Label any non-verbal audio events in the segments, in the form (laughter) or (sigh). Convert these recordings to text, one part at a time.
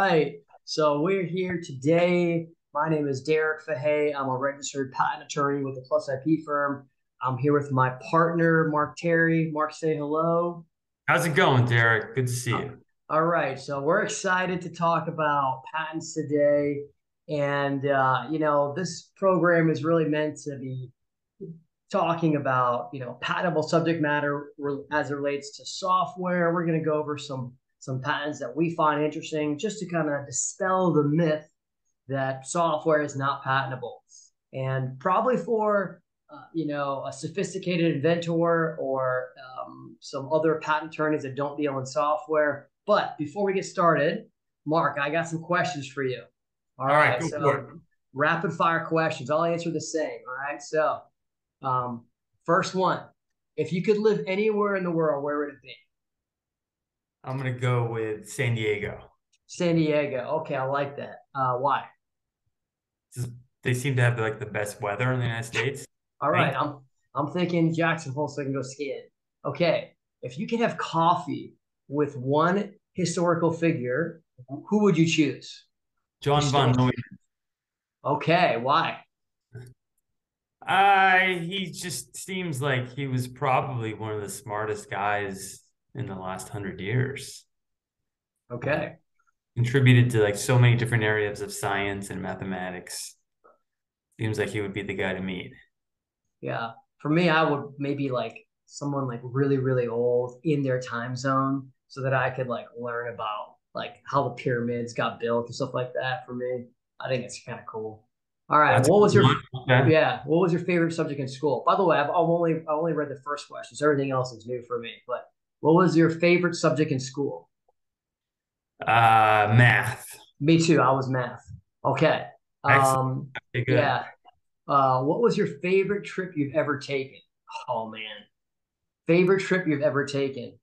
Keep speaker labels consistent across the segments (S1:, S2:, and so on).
S1: right. So we're here today. My name is Derek Fahey. I'm a registered patent attorney with the Plus IP firm. I'm here with my partner, Mark Terry. Mark, say hello.
S2: How's it going, Derek? Good to see you.
S1: All right. So we're excited to talk about patents today. And, uh, you know, this program is really meant to be talking about, you know, patentable subject matter as it relates to software. We're going to go over some some patents that we find interesting just to kind of dispel the myth that software is not patentable. And probably for uh, you know a sophisticated inventor or um, some other patent attorneys that don't deal in software. But before we get started, Mark, I got some questions for you.
S2: All, all right, right so
S1: rapid fire questions. I'll answer the same. All right, so um, first one: If you could live anywhere in the world, where would it be?
S2: I'm gonna go with San Diego.
S1: San Diego. Okay, I like that. Uh, why?
S2: They seem to have like the best weather in the United States. (laughs)
S1: All right, I'm I'm thinking Jackson Hole so I can go skiing. Okay, if you could have coffee with one historical figure, who would you choose?
S2: John von Neumann.
S1: Okay, why?
S2: Uh, he just seems like he was probably one of the smartest guys in the last hundred years.
S1: Okay.
S2: Contributed to like so many different areas of science and mathematics. Seems like he would be the guy to meet.
S1: Yeah. For me, I would maybe like someone like really, really old in their time zone so that I could like learn about like how the pyramids got built and stuff like that for me. I think it's kind of cool. All right. That's what was your okay. yeah? What was your favorite subject in school? By the way, I've, I've only I only read the first question, so everything else is new for me. But what was your favorite subject in school?
S2: Uh, math.
S1: Me too. I was math. Okay. Um, yeah. Uh, what was your favorite trip you've ever taken? Oh man, favorite trip you've ever taken?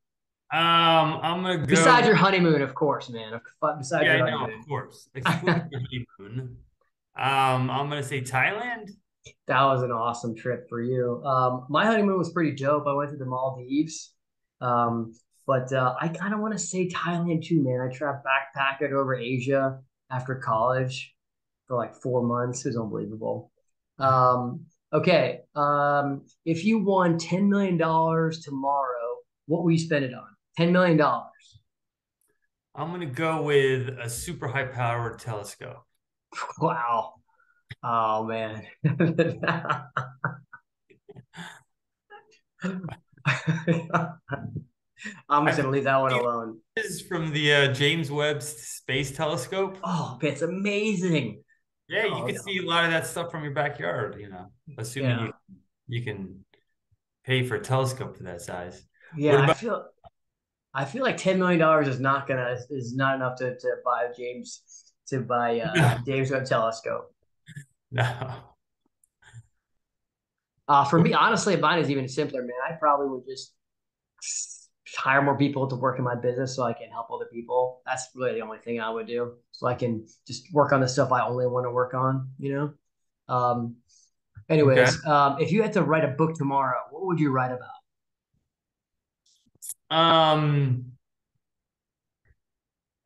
S2: Um, I'm gonna go.
S1: Besides your honeymoon, of course, man. Besides
S2: yeah,
S1: your
S2: honeymoon. of course. (laughs) honeymoon. Um, I'm gonna say Thailand.
S1: That was an awesome trip for you. Um, my honeymoon was pretty dope. I went to the Maldives. Um, but uh, I kind of want to say Thailand too, man. I tried backpacking over Asia after college for like four months. It was unbelievable. Um, okay. Um, if you won $10 million tomorrow, what will you spend it on? $10 million.
S2: I'm going to go with a super high powered telescope. (laughs)
S1: Wow. Oh, man. (laughs) (laughs) (laughs) I'm just gonna leave that one alone.
S2: This is from the uh, James Webb Space Telescope.
S1: Oh, okay, it's amazing.
S2: Yeah, you oh, can no. see a lot of that stuff from your backyard. You know, assuming yeah. you you can pay for a telescope for that size.
S1: Yeah, about- I feel I feel like ten million dollars is not gonna is not enough to to buy James to buy uh, (laughs) James Webb Telescope.
S2: No.
S1: Uh, for me, honestly, mine is even simpler, man. I probably would just hire more people to work in my business so I can help other people. That's really the only thing I would do. So I can just work on the stuff I only want to work on, you know? Um, anyways, okay. um, if you had to write a book tomorrow, what would you write about?
S2: Um,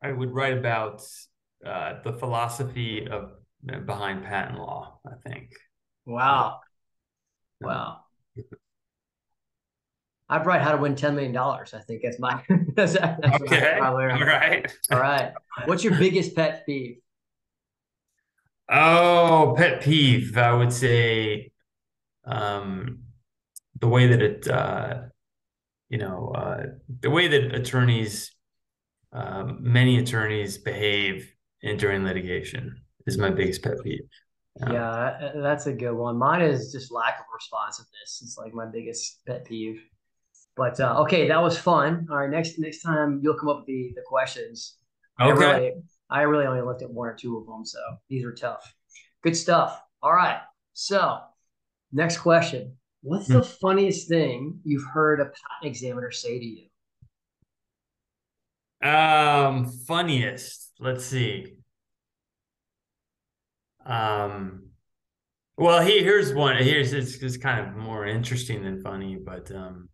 S2: I would write about uh, the philosophy of behind patent law, I think.
S1: Wow. Wow. I'd write how to win $10 million. I think that's my, (laughs) that's,
S2: that's okay. All right.
S1: All right. What's your biggest pet peeve?
S2: Oh, pet peeve. I would say, um, the way that it, uh, you know, uh, the way that attorneys, um, many attorneys behave in during litigation is my biggest pet peeve.
S1: Yeah, that's a good one. Mine is just lack of responsiveness. It's like my biggest pet peeve. But uh, okay, that was fun. All right, next next time you'll come up with the the questions.
S2: Okay. I
S1: really, I really only looked at one or two of them, so these are tough. Good stuff. All right. So, next question. What's the hmm. funniest thing you've heard a patent examiner say to you?
S2: Um, funniest. Let's see. Um, well, he, here's one. Here's it's, it's kind of more interesting than funny, but um,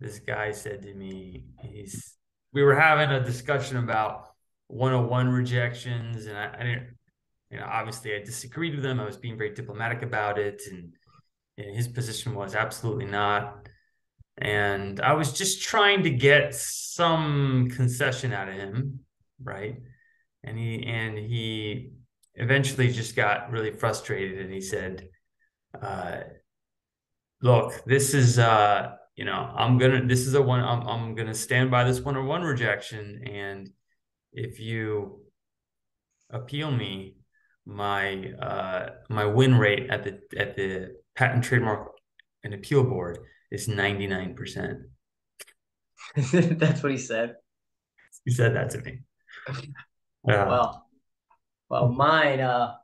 S2: this guy said to me, he's we were having a discussion about 101 rejections, and I, I didn't, you know, obviously I disagreed with him. I was being very diplomatic about it, and, and his position was absolutely not. And I was just trying to get some concession out of him, right? And he and he eventually just got really frustrated, and he said, uh, "Look, this is." Uh, you know, I'm gonna this is a one I'm I'm gonna stand by this one or one rejection. And if you appeal me, my uh my win rate at the at the patent trademark and appeal board is 99%. (laughs)
S1: That's what he said.
S2: He said that to me.
S1: Uh, (laughs) well, well, mine, uh,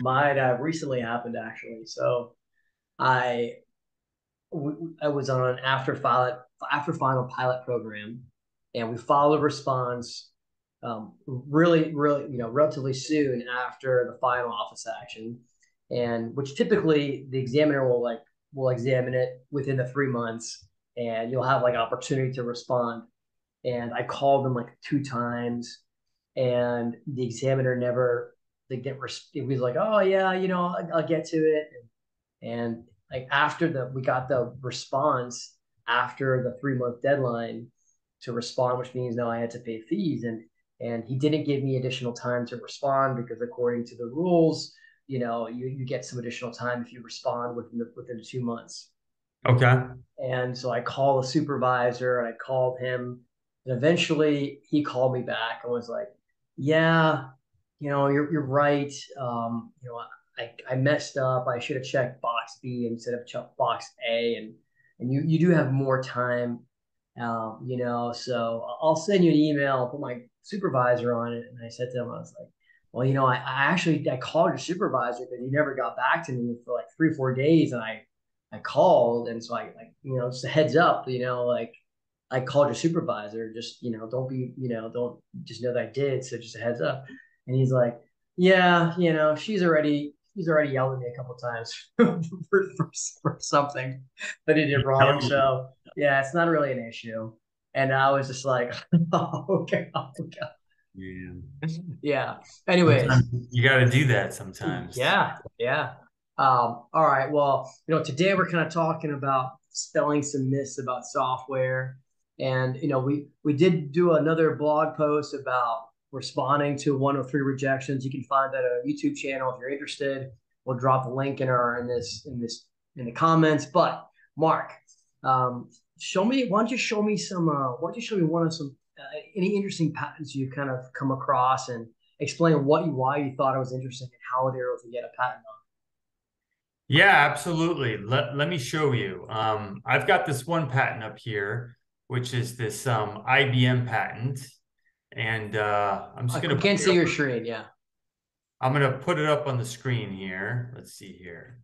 S1: mine uh, recently happened actually. So, I I was on an after pilot after final pilot program, and we followed response um, really, really, you know, relatively soon after the final office action, and which typically the examiner will like will examine it within the three months, and you'll have like opportunity to respond. And I called them like two times, and the examiner never they. Res- it was like, oh yeah, you know, I'll, I'll get to it, and, and like after the we got the response after the three month deadline to respond, which means now I had to pay fees and and he didn't give me additional time to respond because according to the rules, you know, you, you get some additional time if you respond within the within two months.
S2: Okay.
S1: And so I called the supervisor and I called him and eventually he called me back and was like, Yeah, you know, you're you're right. Um, you know, I, I messed up. I should have checked box B instead of checked box A. And and you you do have more time, um, you know. So I'll send you an email. Put my supervisor on it. And I said to him, I was like, well, you know, I, I actually I called your supervisor because he never got back to me for like three four days, and I I called, and so I like you know just a heads up, you know, like I called your supervisor. Just you know, don't be you know, don't just know that I did. So just a heads up. And he's like, yeah, you know, she's already he's already yelled at me a couple times (laughs) for, for, for, something that he did wrong. So yeah, it's not really an issue. And I was just like, oh, (laughs) okay, oh, God. Yeah. Yeah. Anyways,
S2: you got to do that sometimes.
S1: Yeah. Yeah. Um, all right. Well, you know, today we're kind of talking about spelling some myths about software. And, you know, we, we did do another blog post about responding to one of three rejections. You can find that on our YouTube channel if you're interested. We'll drop a link in our in this in this in the comments. But Mark, um, show me. Why don't you show me some? Uh, why don't you show me one of some uh, any interesting patents you've kind of come across and explain what you why you thought it was interesting and how they were to get a patent on.
S2: Yeah, absolutely. Let, let me show you. Um, I've got this one patent up here, which is this um, IBM patent. And uh, I'm just going
S1: to. can't see your screen. Yeah.
S2: I'm going to put it up on the screen here. Let's see here.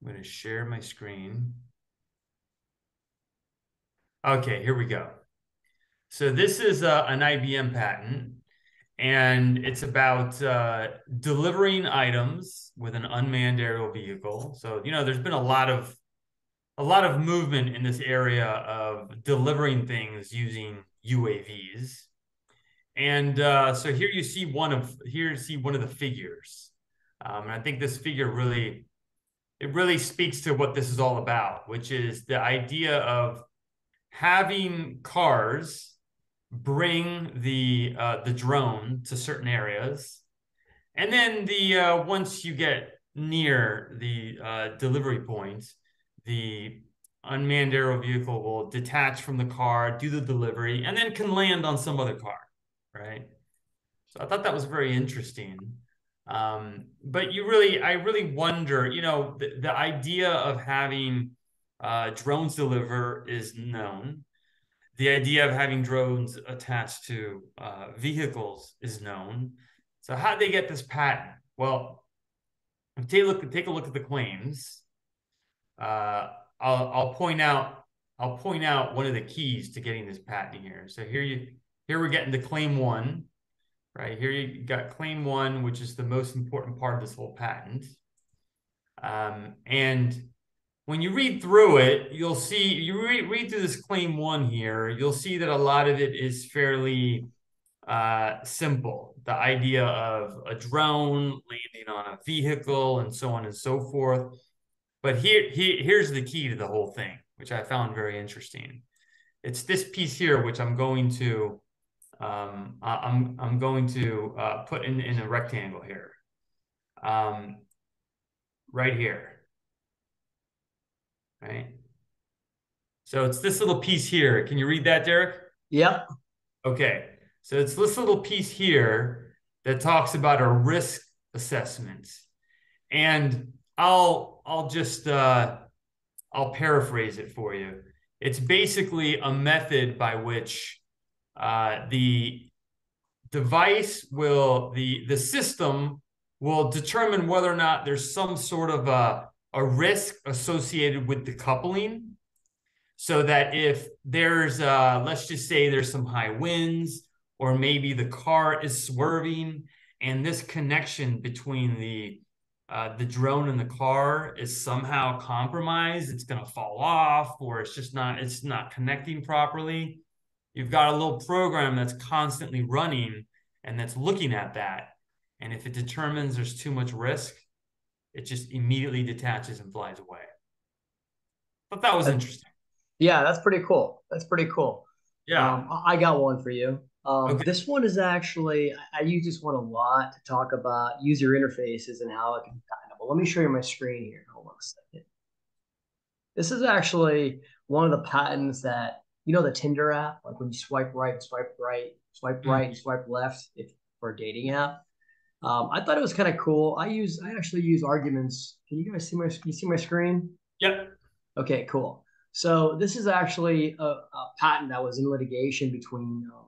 S2: I'm going to share my screen. Okay, here we go. So this is uh, an IBM patent, and it's about uh, delivering items with an unmanned aerial vehicle. So you know, there's been a lot of a lot of movement in this area of delivering things using UAVs. And uh, so here you see one of here you see one of the figures, um, and I think this figure really it really speaks to what this is all about, which is the idea of having cars bring the uh, the drone to certain areas, and then the uh, once you get near the uh, delivery point, the unmanned aerial vehicle will detach from the car, do the delivery, and then can land on some other car right? So I thought that was very interesting. Um, but you really, I really wonder, you know, the, the idea of having uh, drones deliver is known. The idea of having drones attached to uh, vehicles is known. So how did they get this patent? Well, take a look, take a look at the claims. Uh, I'll, I'll point out, I'll point out one of the keys to getting this patent here. So here you, here we're getting to claim one, right? Here you got claim one, which is the most important part of this whole patent. Um, and when you read through it, you'll see, you read, read through this claim one here, you'll see that a lot of it is fairly uh, simple. The idea of a drone landing on a vehicle and so on and so forth. But here, here here's the key to the whole thing, which I found very interesting. It's this piece here, which I'm going to um, I'm I'm going to uh, put in in a rectangle here, um, right here, right. So it's this little piece here. Can you read that, Derek?
S1: Yep.
S2: Okay. So it's this little piece here that talks about a risk assessment, and I'll I'll just uh, I'll paraphrase it for you. It's basically a method by which uh, the device will the the system will determine whether or not there's some sort of a, a risk associated with the coupling so that if there's uh, let's just say there's some high winds or maybe the car is swerving and this connection between the uh, the drone in the car is somehow compromised. It's going to fall off or it's just not it's not connecting properly. You've got a little program that's constantly running and that's looking at that. And if it determines there's too much risk it just immediately detaches and flies away. But that was interesting.
S1: Yeah that's pretty cool. That's pretty cool.
S2: Yeah.
S1: Um, i got one for you um, okay. This one is actually, I use this one a lot to talk about user interfaces and how it can be patentable. Let me show you my screen here. Hold on a second. This is actually one of the patents that, you know, the Tinder app, like when you swipe right, swipe right, swipe mm-hmm. right, swipe left if for a dating app. Um, I thought it was kind of cool. I use, I actually use arguments. Can you guys see my, you see my screen?
S2: Yep.
S1: Okay, cool. So this is actually a, a patent that was in litigation between um,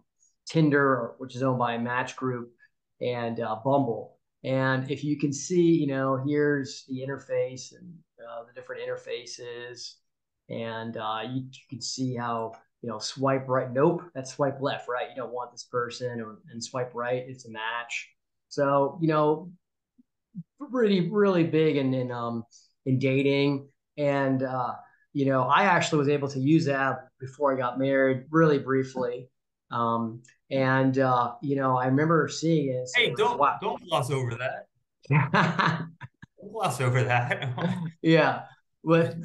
S1: Tinder, which is owned by Match Group, and uh, Bumble. And if you can see, you know, here's the interface and uh, the different interfaces, and uh, you, you, can see how you know swipe right. Nope, that's swipe left. Right, you don't want this person, or and swipe right, it's a match. So you know, really, really big in in um in dating, and uh, you know, I actually was able to use that before I got married, really briefly. Um, and uh, you know, I remember seeing it.
S2: Hey, don't wow. don't gloss over that. (laughs) don't gloss over that. (laughs)
S1: yeah, but (laughs)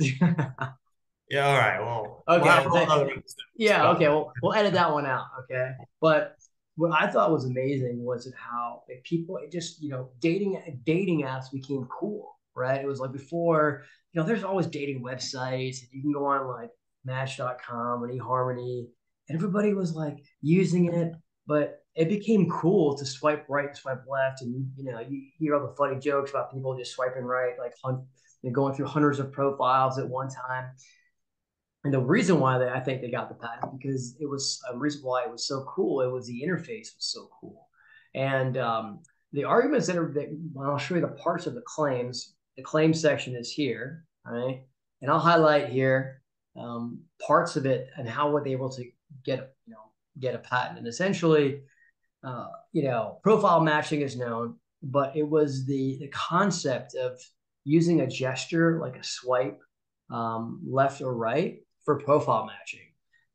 S2: yeah, all right. Well,
S1: okay. We'll yeah, okay. Well, we'll edit that one out. Okay, but what I thought was amazing was how people it just you know dating dating apps became cool, right? It was like before you know there's always dating websites and you can go on like Match.com and eHarmony everybody was like using it, but it became cool to swipe right and swipe left. And, you know, you hear all the funny jokes about people just swiping right, like going through hundreds of profiles at one time. And the reason why they, I think they got the patent because it was a reason why it was so cool. It was the interface was so cool. And um, the arguments that are, that, well, I'll show you the parts of the claims. The claim section is here, right? And I'll highlight here um, parts of it and how were they able to get you know get a patent. And essentially, uh, you know, profile matching is known, but it was the the concept of using a gesture like a swipe um, left or right for profile matching.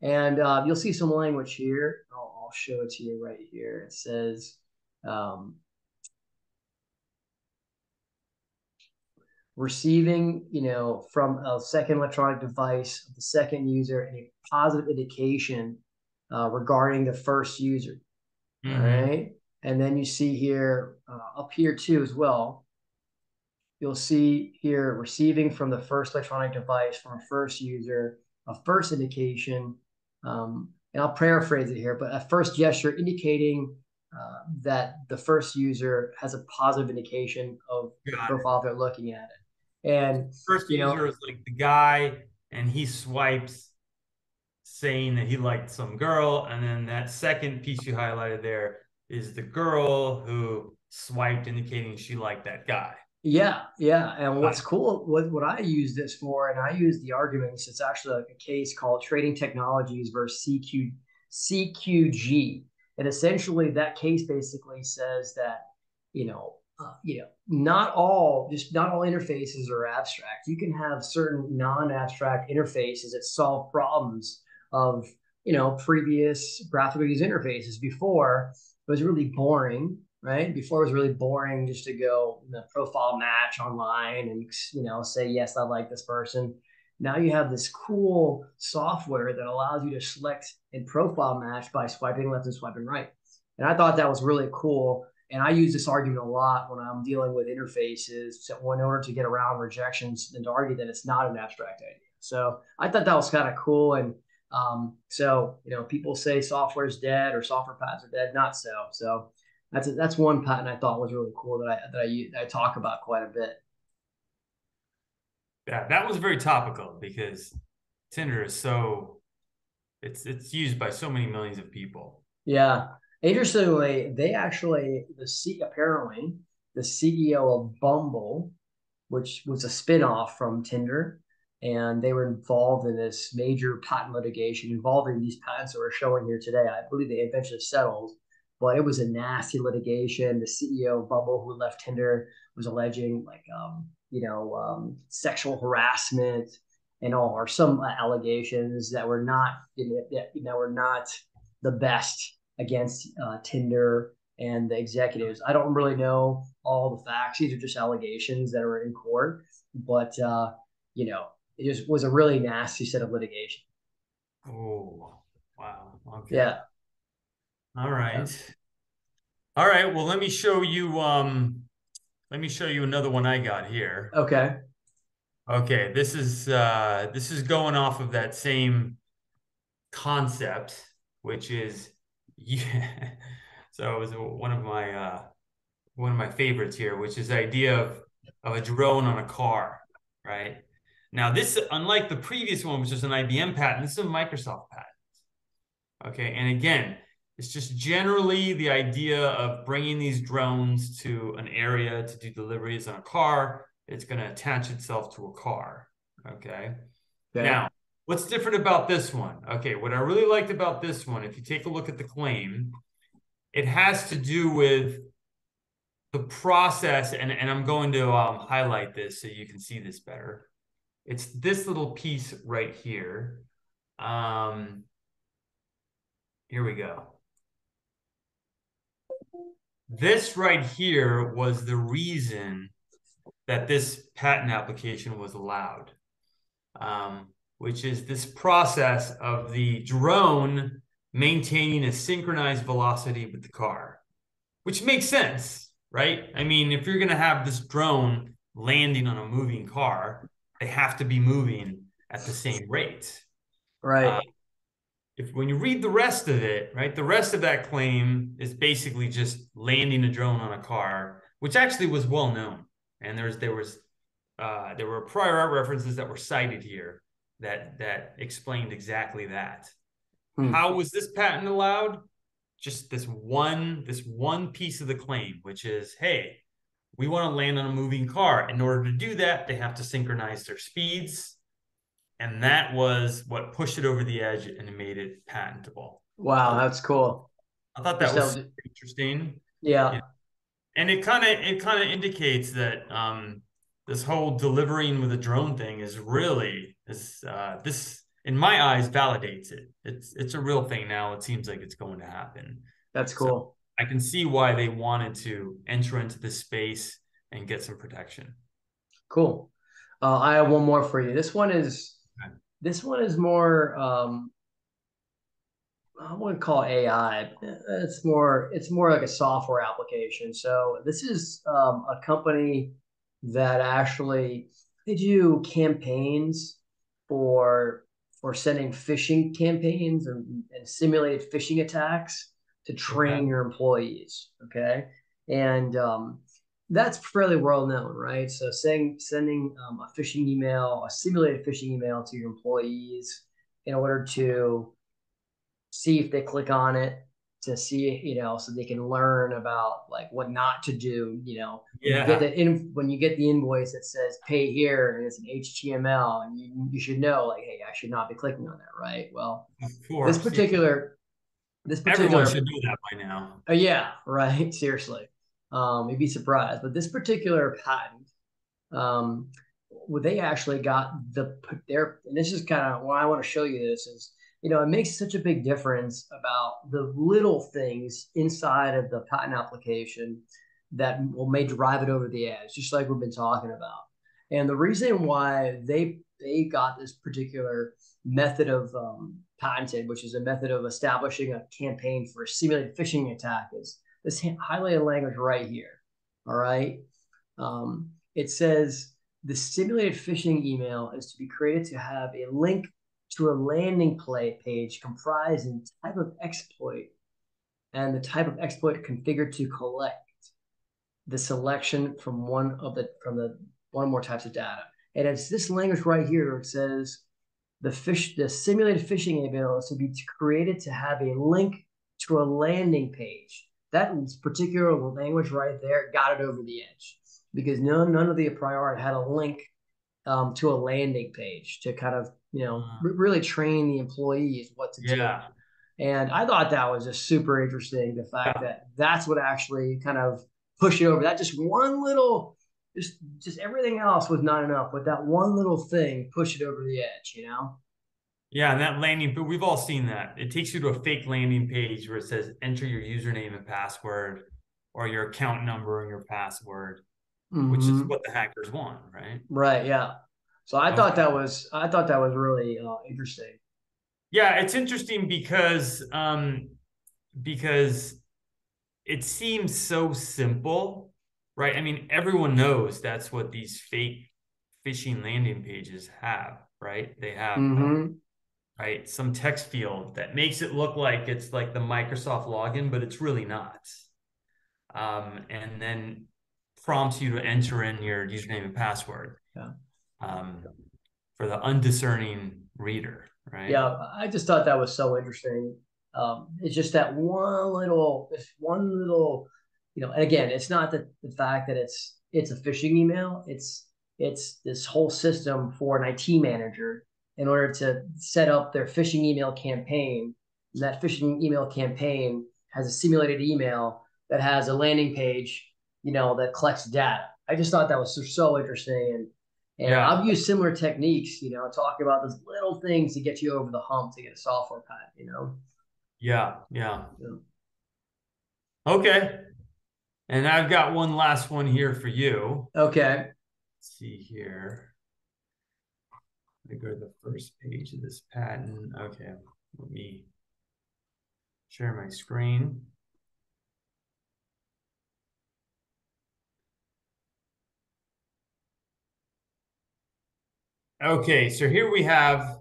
S1: And uh, you'll see some language here. I'll, I'll, show it to you right here. It says, um, receiving, you know, from a second electronic device of the second user and a positive indication uh, regarding the first user. Mm-hmm. All right. And then you see here, uh, up here too, as well, you'll see here receiving from the first electronic device from a first user, a first indication. Um, and I'll paraphrase it here, but a first gesture indicating uh, that the first user has a positive indication of Got the profile it. they're looking at it. And
S2: first you know, is like the guy, and he swipes, saying that he liked some girl, and then that second piece you highlighted there is the girl who swiped, indicating she liked that guy.
S1: Yeah, yeah. And what's cool, what, what I use this for, and I use the arguments, it's actually like a case called Trading Technologies versus CQ, CQG. And essentially, that case basically says that, you know, uh, you know, not all just not all interfaces are abstract. You can have certain non-abstract interfaces that solve problems of you know previous graphical user interfaces. Before it was really boring, right? Before it was really boring just to go profile match online and you know say yes, I like this person. Now you have this cool software that allows you to select and profile match by swiping left and swiping right. And I thought that was really cool. And I use this argument a lot when I'm dealing with interfaces so in order to get around rejections and to argue that it's not an abstract idea. So I thought that was kind of cool. And um, so, you know, people say software is dead or software patents are dead. Not so. So that's a, that's one patent I thought was really cool that I that I that I talk about quite a bit.
S2: Yeah, that was very topical because Tinder is so it's it's used by so many millions of people.
S1: Yeah. Interestingly, they actually the C apparently the CEO of Bumble, which was a spinoff from Tinder, and they were involved in this major patent litigation involving these patents that we're showing here today. I believe they eventually settled, but it was a nasty litigation. The CEO of Bumble, who left Tinder, was alleging like um, you know um, sexual harassment and all, or some allegations that were not that were not the best against uh, Tinder and the executives. I don't really know all the facts; these are just allegations that are in court, but. Uh, you know, it just was a really nasty set of litigation.
S2: Oh, wow. Okay.
S1: Yeah.
S2: All right. Yeah. All right. Well, let me show you. Um, let me show you another one I got here.
S1: Okay.
S2: Okay. This is uh, this is going off of that same concept, which is yeah. (laughs) so it was one of my uh, one of my favorites here, which is the idea of of a drone on a car, right? Now, this, unlike the previous one, which is an IBM patent, this is a Microsoft patent. Okay, and again, it's just generally the idea of bringing these drones to an area to do deliveries on a car. It's going to attach itself to a car. Okay. okay. Now, what's different about this one? Okay, what I really liked about this one, if you take a look at the claim, it has to do with the process, and, and I'm going to um, highlight this so you can see this better. It's this little piece right here. Um, here we go. This right here was the reason that this patent application was allowed, um, which is this process of the drone maintaining a synchronized velocity with the car, which makes sense, right? I mean, if you're going to have this drone landing on a moving car, they have to be moving at the same rate.
S1: Right. Uh,
S2: if when you read the rest of it, right, the rest of that claim is basically just landing a drone on a car, which actually was well known. And there's there was uh, there were prior art references that were cited here that that explained exactly that. Hmm. How was this patent allowed? Just this one this one piece of the claim, which is, hey, we want to land on a moving car. In order to do that, they have to synchronize their speeds. And that was what pushed it over the edge and made it patentable.
S1: Wow, that's cool.
S2: I thought that was interesting.
S1: Yeah. yeah.
S2: And it kind of it kind of indicates that um, this whole delivering with a drone thing is really is uh, this in my eyes validates it. It's it's a real thing now. It seems like it's going to happen.
S1: That's cool. So,
S2: I can see why they wanted to enter into this space and get some protection.
S1: Cool. Uh, I have one more for you. This one is okay. this one is more um, I wouldn't call AI. It's more it's more like a software application. So this is um, a company that actually they do campaigns for for sending phishing campaigns and, and simulated phishing attacks to train okay. your employees. Okay. And um, that's fairly well known, right? So saying, sending um, a phishing email, a simulated phishing email to your employees in order to see if they click on it to see, you know, so they can learn about like what not to do, you know,
S2: yeah.
S1: you get the in, when you get the invoice that says pay here and it's an HTML and you, you should know like, Hey, I should not be clicking on that. Right. Well, this particular, this particular,
S2: everyone should do that by now.
S1: Uh, yeah, (laughs) right. Seriously, um, you'd be surprised. But this particular patent, um, well, they actually got the their, and this is kind of why I want to show you this is you know, it makes such a big difference about the little things inside of the patent application that will may drive it over the edge, just like we've been talking about. And the reason why they they got this particular method of um, patented, which is a method of establishing a campaign for a simulated phishing attack, is this highlighted language right here. All right. Um, it says the simulated phishing email is to be created to have a link to a landing play page comprising type of exploit and the type of exploit configured to collect the selection from one of the from the one or more types of data. And it's this language right here. It says the fish the simulated phishing email is to be created to have a link to a landing page. That particular language right there got it over the edge because none none of the prior art had a link um, to a landing page to kind of you know uh-huh. r- really train the employees what to
S2: yeah.
S1: do. And I thought that was just super interesting. The fact yeah. that that's what actually kind of pushed it over. That just one little, just just everything else was not enough, but that one little thing pushed it over the edge. You know.
S2: Yeah, and that landing, but we've all seen that. It takes you to a fake landing page where it says enter your username and password or your account number and your password mm-hmm. which is mm-hmm. what the hackers want, right?
S1: Right. Yeah. So I okay. thought that was I thought that was really uh, interesting.
S2: Yeah, it's interesting because um, because it seems so simple, right? I mean, everyone knows that's what these fake phishing landing pages have, right? They have mm-hmm. right some text field that makes it look like it's like the Microsoft login, but it's really not. Um, and then prompts you to enter in your username and password.
S1: Yeah.
S2: Um, for the undiscerning reader, right?
S1: Yeah, I just thought that was so interesting. Um, it's just that one little, this one little, you know. And again, it's not the, the fact that it's it's a phishing email. It's it's this whole system for an IT manager in order to set up their phishing email campaign. And that phishing email campaign has a simulated email that has a landing page you know, that collects data. I just thought that was so, so interesting. And and yeah. I've used similar techniques, you know, talking about those little things to get you over the hump to get a software patent, you know?
S2: Yeah, yeah. yeah. Okay. And I've got one last one here for you.
S1: Okay.
S2: Let's see here. I go to the first page of this patent. Okay. Let me share my screen. Okay, so here we have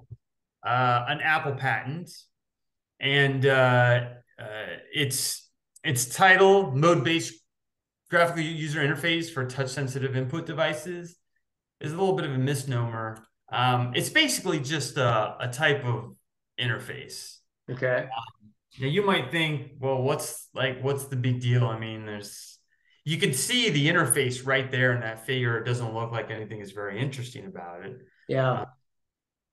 S2: uh, an Apple patent, and uh, uh, it's its title mode-based graphical user interface for touch-sensitive input devices is a little bit of a misnomer. Um, it's basically just a, a type of interface.
S1: Okay.
S2: Um, now you might think, well, what's like, what's the big deal? I mean, there's you can see the interface right there in that figure. It doesn't look like anything is very interesting about it.
S1: Yeah.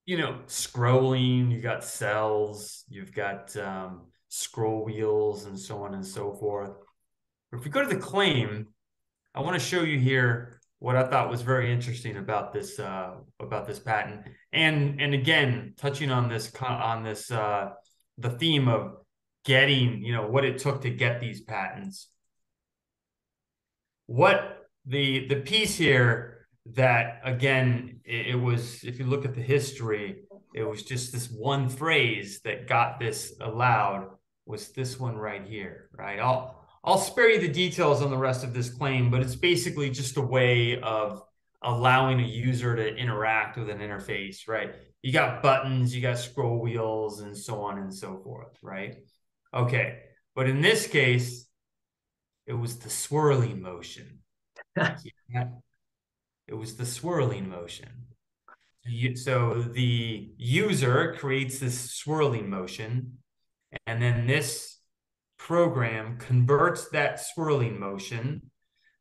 S2: You know, scrolling, you got cells, you've got um, scroll wheels, and so on and so forth. But if we go to the claim, I want to show you here what I thought was very interesting about this uh, about this patent, and and again touching on this on this uh, the theme of getting you know what it took to get these patents. What the the piece here that again it, it, was if you look at the history it was just this one phrase that got this allowed was this one right here right? I'll i'll spare you the details on the rest of this claim but it's basically just a way of allowing a user to interact with an interface right? You got buttons you got scroll wheels and so on and so forth right? Okay but in this case it was the swirling motion (laughs) It was the swirling motion. So the user creates this swirling motion, and then this program converts that swirling motion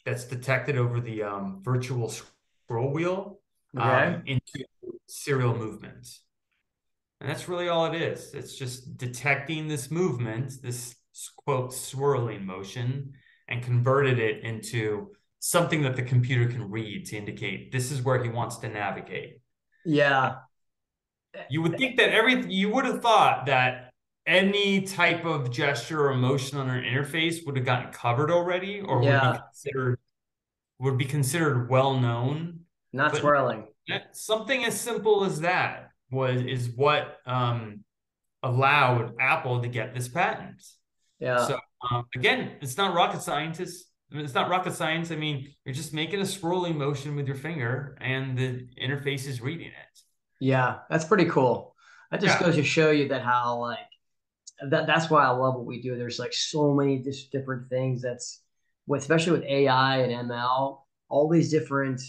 S2: that's detected over the um, virtual scroll wheel um, okay. into serial movements. And that's really all it is. It's just detecting this movement, this quote swirling motion, and converted it into something that the computer can read to indicate this is where he wants to navigate.
S1: Yeah.
S2: you would think that every you would have thought that any type of gesture or emotion on an interface would have gotten covered already or yeah. would be considered would be considered well known.
S1: Not but swirling.
S2: Something as simple as that was is what um, allowed Apple to get this patent.
S1: Yeah.
S2: So um, again, it's not rocket scientists. I mean, it's not rocket science. I mean, you're just making a scrolling motion with your finger, and the interface is reading it.
S1: Yeah, that's pretty cool. That just yeah. goes to show you that how like that. That's why I love what we do. There's like so many just different things. That's with especially with AI and ML, all these different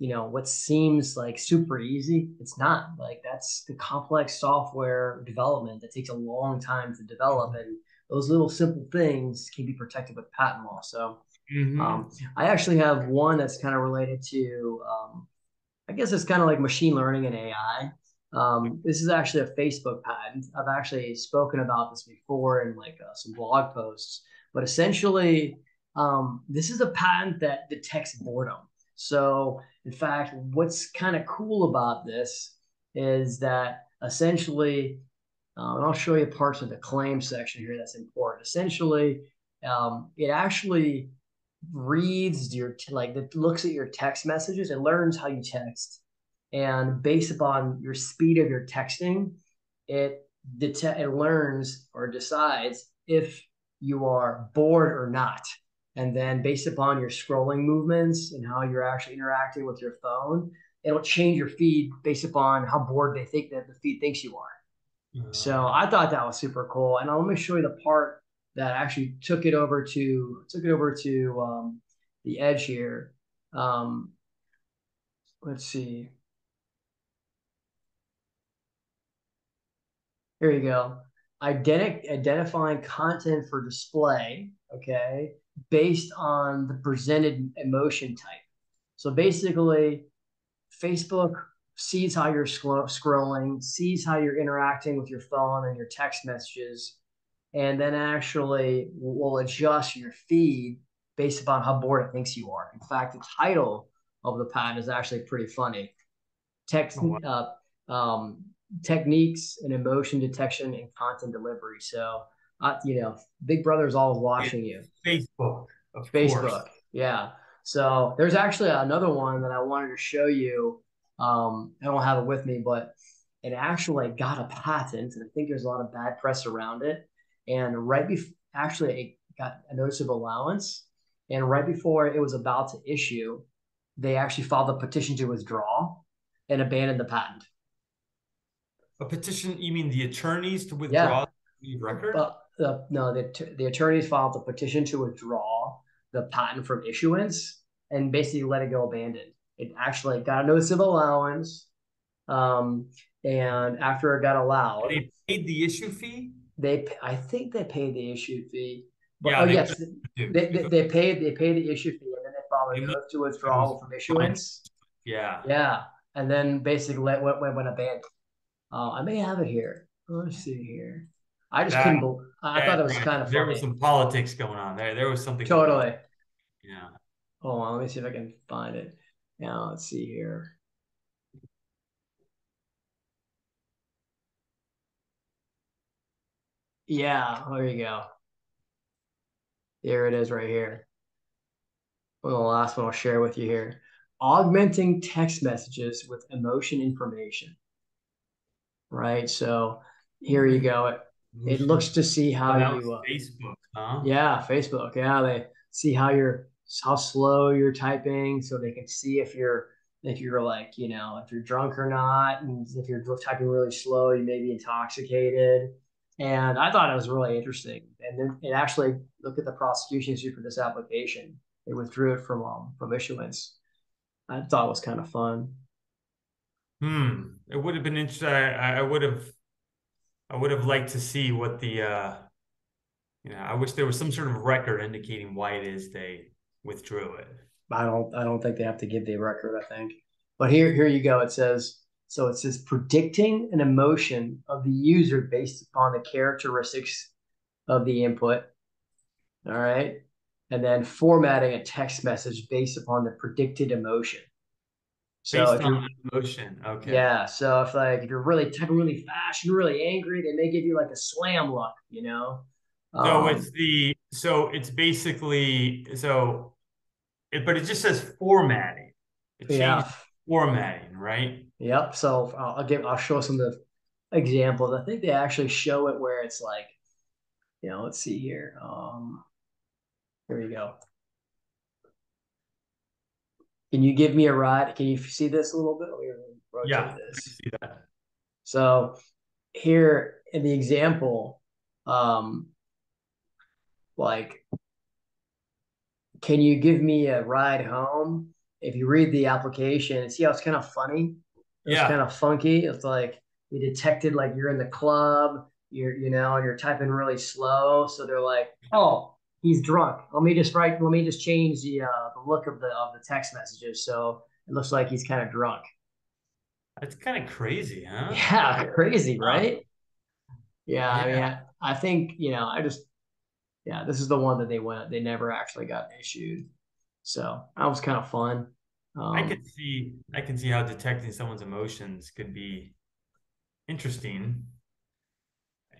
S1: you know what seems like super easy it's not like that's the complex software development that takes a long time to develop mm-hmm. and those little simple things can be protected with patent law so mm-hmm. um, i actually have one that's kind of related to um, i guess it's kind of like machine learning and ai um, this is actually a facebook patent i've actually spoken about this before in like uh, some blog posts but essentially um, this is a patent that detects boredom so, in fact, what's kind of cool about this is that essentially, um, and I'll show you parts of the claim section here that's important. Essentially, um, it actually reads your like it looks at your text messages and learns how you text, and based upon your speed of your texting, it det- it learns or decides if you are bored or not. And then based upon your scrolling movements and how you're actually interacting with your phone, it'll change your feed based upon how bored they think that the feed thinks you are. Mm-hmm. So I thought that was super cool. And let me show you the part that actually took it over to took it over to um, the edge here. Um, let's see. Here you go. Identi- identifying content for display. Okay based on the presented emotion type. So basically, Facebook sees how you're scrolling, sees how you're interacting with your phone and your text messages, and then actually will adjust your feed based upon how bored it thinks you are. In fact, the title of the patent is actually pretty funny. Text, oh, wow. uh, um, techniques and emotion detection and content delivery. So uh, you know, Big Brother's always watching you.
S2: Facebook,
S1: Facebook, course. yeah. So there's actually another one that I wanted to show you. Um, I don't have it with me, but it actually got a patent, and I think there's a lot of bad press around it. And right before, actually, it got a notice of allowance, and right before it was about to issue, they actually filed a petition to withdraw and abandon the patent.
S2: A petition? You mean the attorneys to withdraw yeah. the record?
S1: Uh, the no the the attorneys filed a petition to withdraw the patent from issuance and basically let it go abandoned. It actually got a notice of allowance, um, and after it got allowed,
S2: they paid the issue fee.
S1: They, I think they paid the issue fee. But, yeah, oh they yes, they, they, they, paid they paid the issue fee, and then they a notice to withdrawal from issuance.
S2: Yeah,
S1: yeah, and then basically let went went, went abandoned. Uh, I may have it here. Let's see here. I just that, couldn't. Believe, I that, thought it was kind of.
S2: There was some politics going on there. There was something.
S1: Totally.
S2: Yeah.
S1: Hold on. Let me see if I can find it. Now let's see here. Yeah, there you go. There it is right here. Well, the last one I'll share with you here. Augmenting text messages with emotion information. Right. So here you go it it looks to see how
S2: oh,
S1: you
S2: uh, Facebook, huh?
S1: Yeah, Facebook. Yeah, they see how you're how slow you're typing, so they can see if you're if you're like you know if you're drunk or not, and if you're typing really slow, you may be intoxicated. And I thought it was really interesting. And then it actually looked at the prosecution history for this application. They withdrew it from um, from issuance. I thought it was kind of fun.
S2: Hmm. It would have been interesting. I, I would have I would have liked to see what the uh you know, I wish there was some sort of record indicating why it is they withdrew it.
S1: I don't I don't think they have to give the record, I think. But here here you go. It says so it says predicting an emotion of the user based upon the characteristics of the input. All right. And then formatting a text message based upon the predicted emotion. So
S2: Based
S1: you're
S2: on emotion. Okay.
S1: yeah, so if like if you're really typing really fast and really angry, they may give you like a slam look, you know.
S2: So
S1: Um,
S2: it's the so it's basically so it, but it just says formatting. It
S1: yeah,
S2: formatting, right?
S1: Yep. So I'll, I'll give I'll show some of the examples. I think they actually show it where it's like, you know, let's see here. Um, here we go. Can you give me a ride? Can you see this a little bit?
S2: Yeah,
S1: this.
S2: see that.
S1: So here in the example, um, like, can you give me a ride home? If you read the application, see how it's kind of funny? It's kind of funky. It's like we detected like you're in the club, you're you know, you're typing really slow. So they're like, oh, he's drunk. Let me just write. Let me just change the uh, the look of the of the text messages so it looks like he's kind of drunk.
S2: that's kind of crazy, huh? (laughs)
S1: Yeah, crazy, right? Yeah, I mean,
S2: Yeah,
S1: I, I think you know, I just yeah, this is the one that they went. They never actually got issued, so that was kind of fun.
S2: I
S1: Um,
S2: could see I can see how detecting someone's emotions could be interesting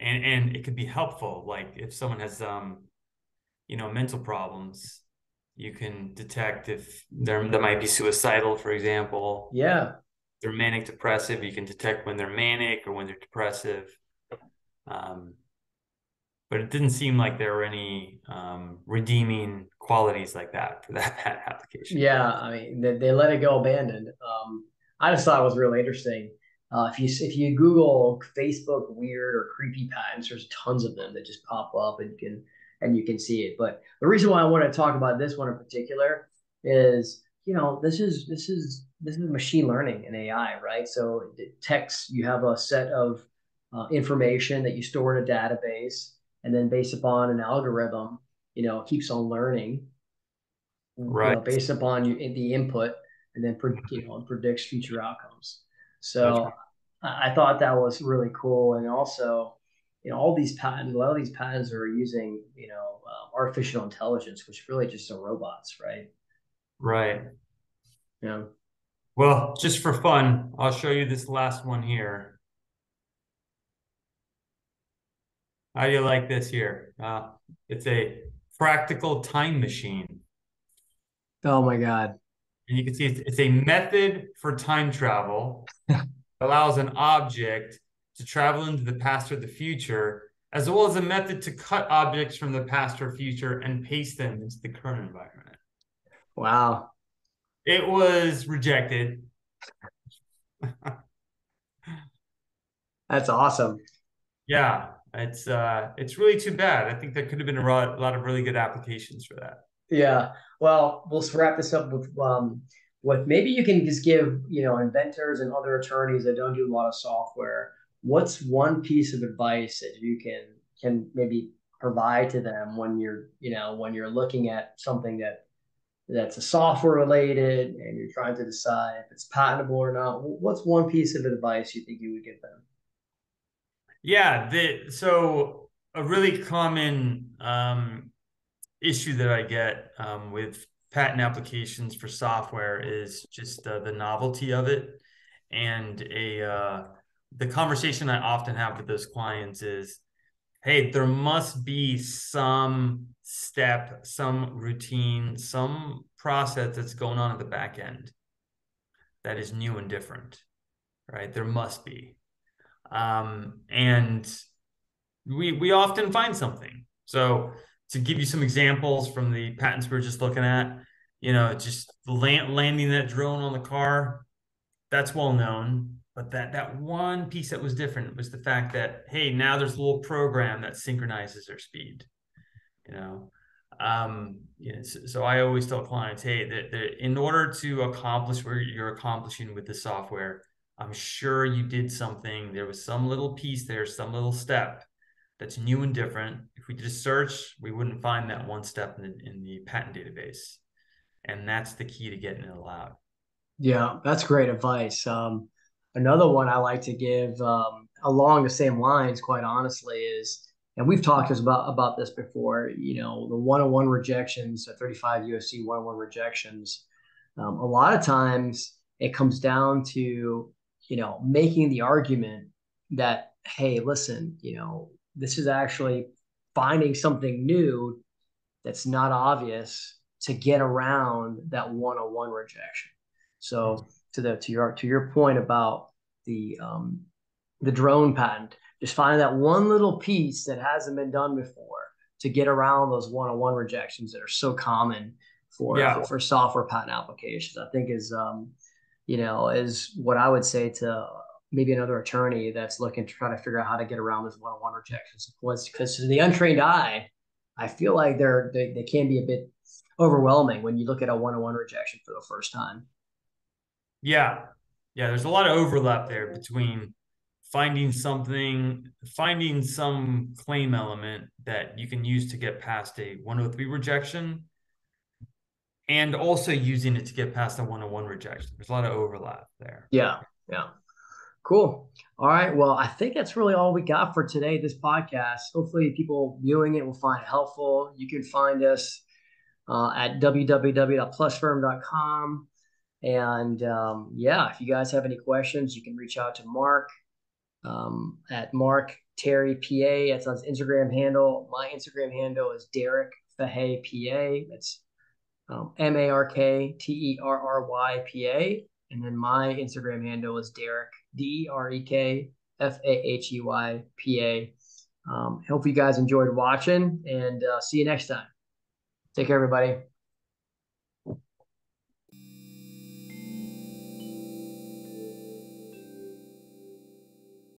S2: and and it could be helpful. Like if someone has um, you know, mental problems, you can detect if they're they might be suicidal, for example.
S1: yeah,
S2: They're manic depressive, you can detect when they're manic or when they're depressive. Um, but it didn't seem like there were any um, redeeming qualities like that for that, (laughs) that application.
S1: Yeah, I mean they, they let it go abandoned. Um, I just thought it was really interesting. Uh, if you if you Google Facebook weird or creepy patents, there's tons of them that just pop up and you can and you can see it. But the reason why I want to talk about this one in particular is you know this is this is this is machine learning and AI, right? So text you have a set of uh, information that you store in a database, and then based upon an algorithm, you know, it keeps on learning you
S2: Right.
S1: know, based upon you, the input and then, you know, predicts future outcomes. So I, I thought that was really cool. And also, you know, all these patents, a lot of these patents are using, you know, um, artificial intelligence, which really just are robots, right?
S2: right.
S1: Yeah.
S2: Well, just for fun, I'll show you this last one here. How do you like this here? Uh, it's a practical time machine.
S1: Oh my God.
S2: And you can see it's, it's a method for time travel. (laughs) allows an object to travel into the past or the future, as well as a method to cut objects from the past or future and paste them into the current environment.
S1: Wow.
S2: It was rejected. (laughs)
S1: That's awesome.
S2: Yeah, it's uh, it's really too bad. I think there could have been a lot, of really good applications for that.
S1: Yeah. Well, we'll wrap this up with um, what maybe you can just give, you know, inventors and other attorneys that don't do a lot of software. What's one piece of advice that you can can maybe provide to them when you're, you know, when you're looking at something that that's a software related and you're trying to decide if it's patentable or not? What's one piece of advice you think you would give them?
S2: Yeah, the so a really common um, issue that I get um, with patent applications for software is just uh, the novelty of it. And a uh, the conversation I often have with those clients is, hey, there must be some step, some routine, some process that's going on at the back end that is new and different, right? There must be. Um, and we we often find something. So to give you some examples from the patents we are just looking at, you know, just land, landing that drone on the car, that's well known. But that that one piece that was different was the fact that hey, now there's a little program that synchronizes their speed. You know, um, you know, so, so I always tell clients, hey, that, in order to accomplish what you're accomplishing with the software, I'm sure you did something. There was some little piece there, some little step that's new and different. If we did a search, we wouldn't find that one step in the, in the patent database. And that's the key to getting it allowed.
S1: Yeah, that's great advice. Um, another one I like to give um, along the same lines, quite honestly, is, and we've talked about about this before. You know, the one-oh-one rejections, the 35 USC one-oh-one rejections. Um, a lot of times, it comes down to you know making the argument that hey listen you know this is actually finding something new that's not obvious to get around that one-oh-one rejection so to the to your to your point about the um, the drone patent, just find that one little piece that hasn't been done before to get around those one-oh-one rejections that are so common for yeah. for, for software patent applications. I think is um, you know is what I would say to maybe another attorney that's looking to try to figure out how to get around this one-on-one oh rejections. Because to the untrained eye, I feel like they're they, they can be a bit overwhelming when you look at a one-on-one oh rejection for the first time.
S2: Yeah. Yeah. There's a lot of overlap there between finding something, finding some claim element that you can use to get past a 103 rejection and also using it to get past a 101 rejection. There's a lot of overlap there.
S1: Yeah. Yeah. Cool. All right. Well, I think that's really all we got for today, this podcast. Hopefully, people viewing it will find it helpful. You can find us uh, at www.plusfirm.com. And um, yeah, if you guys have any questions, you can reach out to Mark um, at Mark Terry PA. That's on his Instagram handle. My Instagram handle is Derek Fahey PA. That's um, M A R K T E R R Y P A. And then my Instagram handle is Derek D E R E K F A H E Y P A. Um, hope you guys enjoyed watching and uh, see you next time. Take care, everybody.